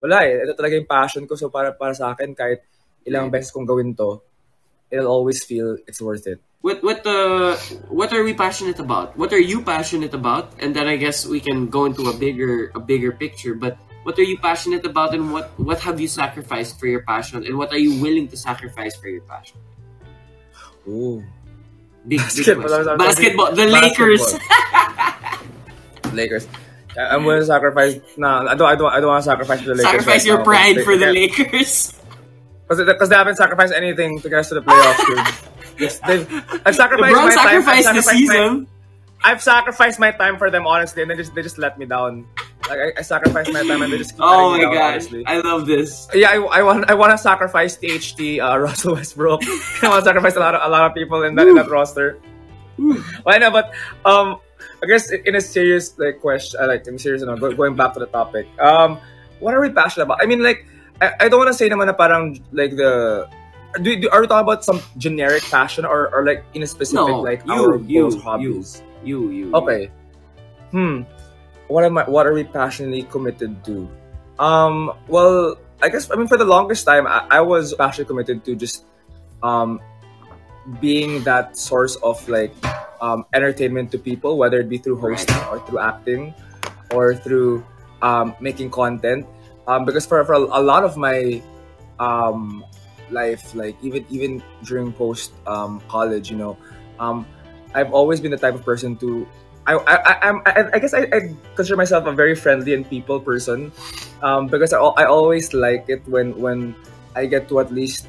wala eh. Ito talaga yung passion ko. So para, para sa akin, kahit ilang beses kong gawin to, it'll always feel it's worth it. What what uh what are we passionate about? What are you passionate about? And then I guess we can go into a bigger a bigger picture. But what are you passionate about, and what what have you sacrificed for your passion, and what are you willing to sacrifice for your passion? Ooh. Big, Basketball. big question. Basketball. Basketball. The Basketball. Lakers. Lakers. I'm gonna sacrifice. No, I don't. I don't. I don't want to sacrifice the Lakers. Sacrifice right your now. pride They- for the they- Lakers. Because they, haven't sacrificed anything to get us to the playoffs. dude. Yes, they've, I've sacrificed LeBron my time. I've sacrificed the sacrificed my- season. I've sacrificed my time for them honestly, and they just they just let me down. Like I, I sacrificed my time, and they just keep Oh my me down, god, honestly. I love this. Yeah, I, I want I want to sacrifice THT, uh, Russell Westbrook. I want to sacrifice a lot of a lot of people in that in that roster. I know, but um, I guess in a serious like question, uh, like in serious, you know, going back to the topic. Um, what are we passionate about? I mean, like, I, I don't want to say naman na parang like the. Do, do, are we talking about some generic passion or, or like in a specific No, like you, our you, goals, you. hobbies? You, you. Okay. Hmm. What am I? What are we passionately committed to? Um. Well, I guess I mean for the longest time, I, I was passionately committed to just um being that source of like um entertainment to people, whether it be through hosting or through acting or through um making content. Um, because for for a lot of my um life, like even even during post um college, you know, um I've always been the type of person to. I I I, I, I guess I, I consider myself a very friendly and people person, um, because I, I always like it when when I get to at least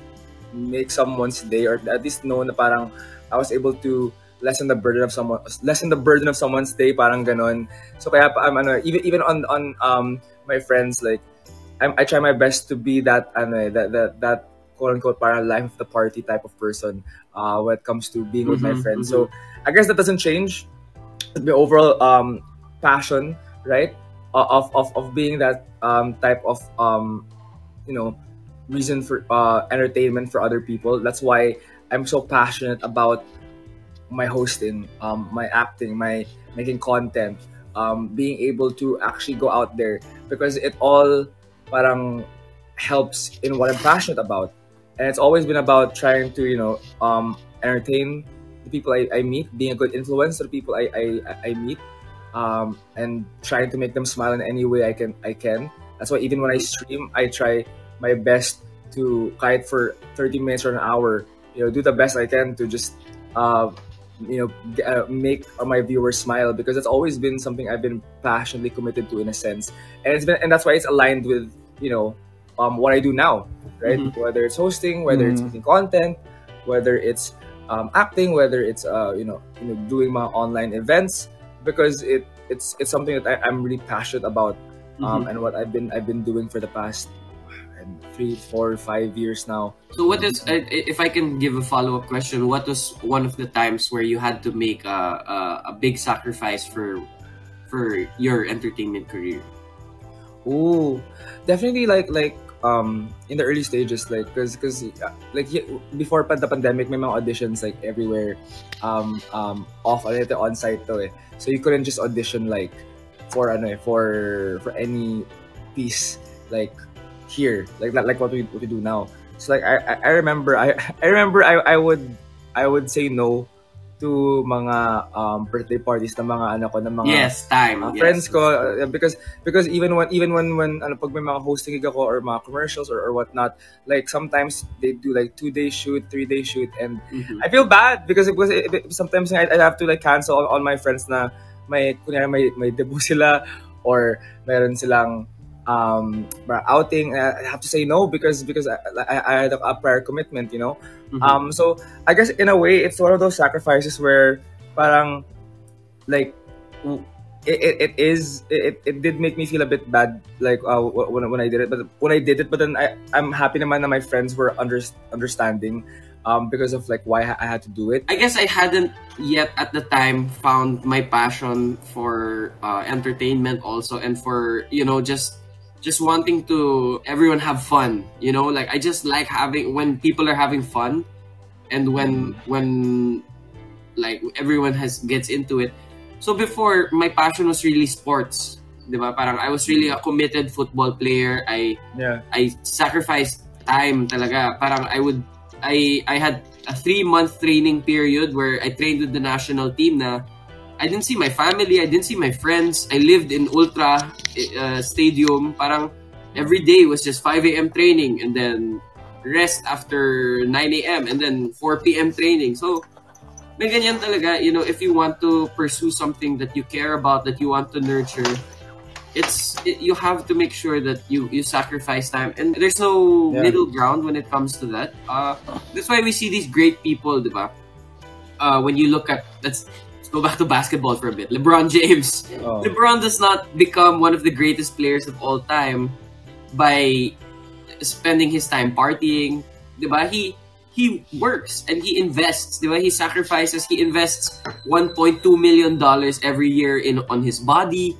make someone's day or at least know na parang I was able to lessen the burden of someone lessen the burden of someone's day parang ganon. So kaya pa- I'm ano even even on on um my friends like I'm, I try my best to be that ano eh, that that that quote unquote parang life of the party type of person uh when it comes to being with my Mhm, friends. mhm. So I guess that doesn't change the overall um passion, right? Of of of being that um type of um you know reason for uh entertainment for other people. That's why I'm so passionate about my hosting, um, my acting, my making content, um, being able to actually go out there because it all parang helps in what I'm passionate about. And it's always been about trying to, you know, um, entertain the people I, I meet, being a good influence to the people I, I, I meet, um, and trying to make them smile in any way I can I can. That's why even when I stream, I try my best to kite for 30 minutes or an hour, you know, do the best I can to just uh, you know uh, make my viewers smile because it's always been something I've been passionately committed to in a sense, and it's been and that's why it's aligned with you know um, what I do now, right? Mhm. Whether it's hosting, whether it's Mhm. making content, whether it's um, acting, whether it's uh, you know you know doing my online events because it it's it's something that I, I'm really passionate about um, Mhm. and what I've been I've been doing for the past three, four, five years now. So what is uh, if I can give a follow up question? What was one of the times where you had to make a a, a big sacrifice for for your entertainment career? Oh, definitely like like um in the early stages like because because like before pa the pandemic may mga auditions like everywhere um um off ano ito on site to eh so you couldn't just audition like for ano eh for for any piece like here like like what we what we do now so like I I, remember I I remember I I would I would say no to mga um birthday parties ng mga ano ko ng mga yes, time. uh, yes. friends ko uh, because because even when even when when ano pag may mga hosting gig ako or mga commercials or, or whatnot like sometimes they do like two day shoot three day shoot and Mhm. I feel bad because because it, it- sometimes I, I have to like cancel all, all my friends na may kunyari may may debut sila or meron silang um outing uh, I have to say no because because I, I, I had a prior commitment you know? Mhm. um, so I guess in a way, it's one of those sacrifices where parang like it, it, it is it, it did make me feel a bit bad like uh, when, when I did it. But when I did it but then I, I'm happy naman that my friends were under, understanding um, because of like why I had to do it. I guess I hadn't yet at the time found my passion for uh, entertainment also and for you know just just wanting to everyone have fun you know like I just like having when people are having fun and when when like everyone has gets into it so before my passion was really sports 'di ba? Parang I was really a committed football player. I Yeah. I sacrificed time talaga. Parang I would I I had a three month training period where I trained with the national team na I didn't see my family, I didn't see my friends. I lived in Ultra uh, Stadium. Parang every day was just 5 a.m. training and then rest after 9 a.m. and then 4 p.m. training. So, may ganyan talaga, you know, if you want to pursue something that you care about, that you want to nurture, it's it, you have to make sure that you you sacrifice time and there's no Yeah. middle ground when it comes to that uh that's why we see these great people diba? uh when you look at let's go back to basketball for a bit. Lebron james. Oh. lebron does not become one of the greatest players of all time by spending his time partying. Diba? he he works and he invests. Diba? he sacrifices. He invests 1.2 million dollars every year in on his body.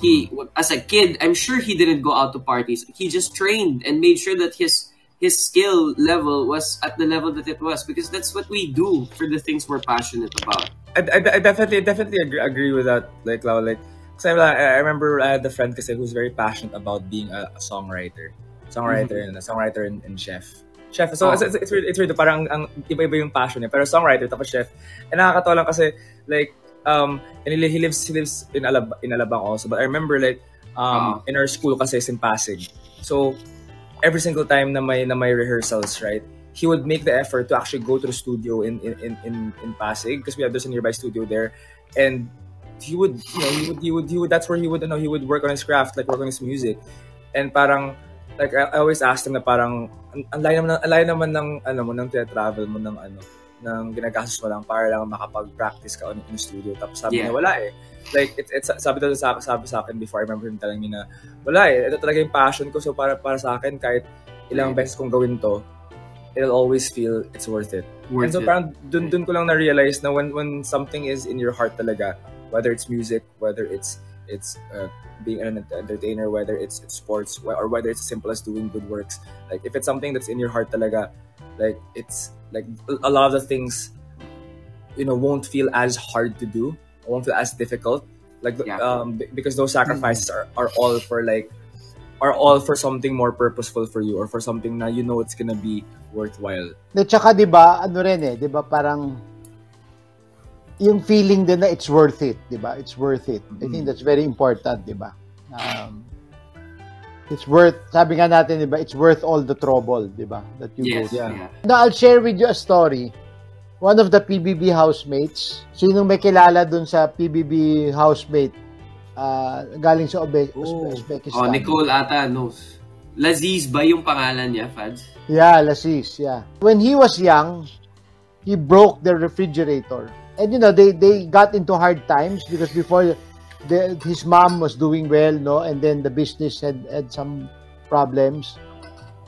He as a kid i'm sure he didn't go out to parties. He just trained and made sure that his his skill level was at the level that it was because that's what we do for the things we're passionate about I, I, I definitely definitely agree, agree with that. Like, Lau, like, kasi I, I remember I had a friend kasi who's very passionate about being a, a songwriter, songwriter and a songwriter and, and chef. Chef. So Oh. it's, it's, it's weird, it's weird. Parang ang iba-iba yung passion niya. Pero songwriter tapos chef. And nakakatawa lang kasi like um and he, he lives he lives in Alab in Alabang also. But I remember like um Uh-huh. in our school kasi is in Pasig. So every single time na may na may rehearsals, right? He would make the effort to actually go to the studio in in in in, in Pasig because we have there's a nearby studio there, and he would you know he would he would he would that's where he would you know he would work on his craft like work on his music, and parang like I, I always asked him na parang ang layo naman ang layo naman ng ano mo ng travel mo ng ano ng ginagastos mo lang para lang makapag-practice ka on in the studio. Tapos sabi Yeah. niya wala eh. Like it's, it's sabi daw sa sabi sa akin before I remember him telling me na wala eh ito talaga yung passion ko. So para para sa akin kahit ilang beses kong gawin to it'll always feel it's worth it worth and so it. parang dun dun ko lang na-realize na when when something is in your heart talaga whether it's music whether it's it's uh, being an entertainer whether it's, it's sports or whether it's as simple as doing good works like if it's something that's in your heart talaga like it's like a lot of the things you know won't feel as hard to do won't feel as difficult like Yeah. um because those sacrifices are, are all for like are all for something more purposeful for you or for something na you know it's gonna be worthwhile At saka, di ba, ano rin eh, di ba, parang yung feeling din na it's worth it, di ba? It's worth it. I think Mhm. that's very important, di ba? Um, it's worth, sabi nga natin, di ba, it's worth all the trouble, di ba, that you yes go Yeah. yeah. Now, I'll share with you a story. One of the PBB housemates, sinong may kilala dun sa PBB housemate, ah, galing sa Ube- Oh. Uzbekistan. oh Nicole ata knows Laziz ba yung pangalan niya Fads Yeah, Lasis, yeah. When he was young, he broke the refrigerator. And you know, they they got into hard times because before the, his mom was doing well, no, and then the business had had some problems.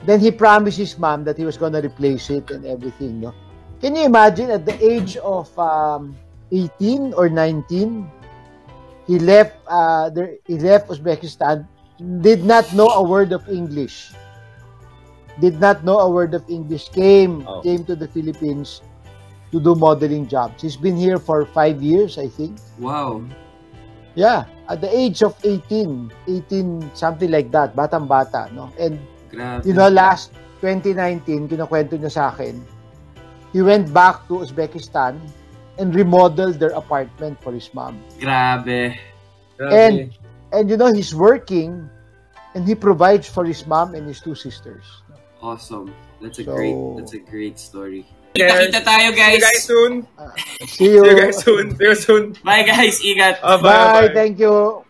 Then he promised his mom that he was going to replace it and everything, no. Can you imagine at the age of um, 18 or 19, he left uh, there, he left Uzbekistan, did not know a word of English did not know a word of English, came Oh. came to the Philippines to do modeling jobs. He's been here for five years, I think. wow Yeah, at the age of 18, 18, something like that, batang-bata, no? And, grabe you know, last 2019, kinukwento niya sa akin, he went back to Uzbekistan and remodeled their apartment for his mom. grabe And, and you know, he's working and he provides for his mom and his two sisters. awesome that's a So- great that's a great story Yes. kita tayo See you guys guys soon. See See you. you guys soon. See you soon. bye guys ingat Uh, Bye. Thank you.